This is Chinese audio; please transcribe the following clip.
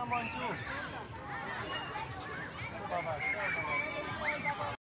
慢慢救慢慢救